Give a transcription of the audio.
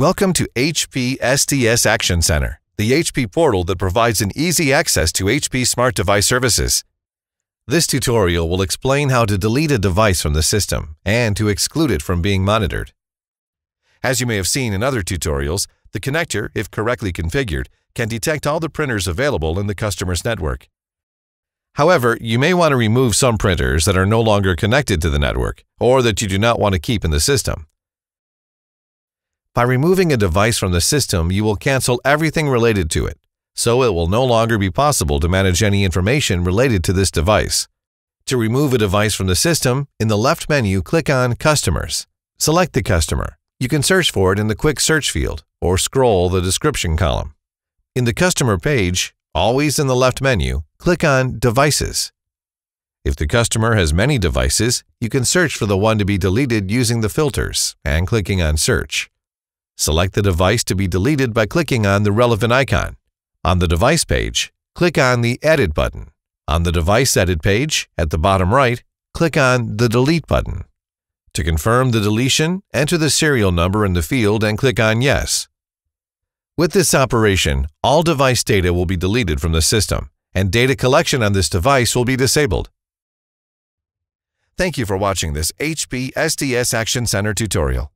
Welcome to HP SDS Action Center, the HP portal that provides an easy access to HP smart device services. This tutorial will explain how to delete a device from the system and to exclude it from being monitored. As you may have seen in other tutorials, the connector, if correctly configured, can detect all the printers available in the customer's network. However, you may want to remove some printers that are no longer connected to the network or that you do not want to keep in the system. By removing a device from the system, you will cancel everything related to it, so it will no longer be possible to manage any information related to this device. To remove a device from the system, in the left menu, click on Customers. Select the customer. You can search for it in the Quick Search field or scroll the description column. In the Customer page, always in the left menu, click on Devices. If the customer has many devices, you can search for the one to be deleted using the filters and clicking on Search. Select the device to be deleted by clicking on the relevant icon. On the Device page, click on the Edit button. On the Device Edit page, at the bottom right, click on the Delete button. To confirm the deletion, enter the serial number in the field and click on Yes. With this operation, all device data will be deleted from the system, and data collection on this device will be disabled. Thank you for watching this HP SDS Action Center tutorial.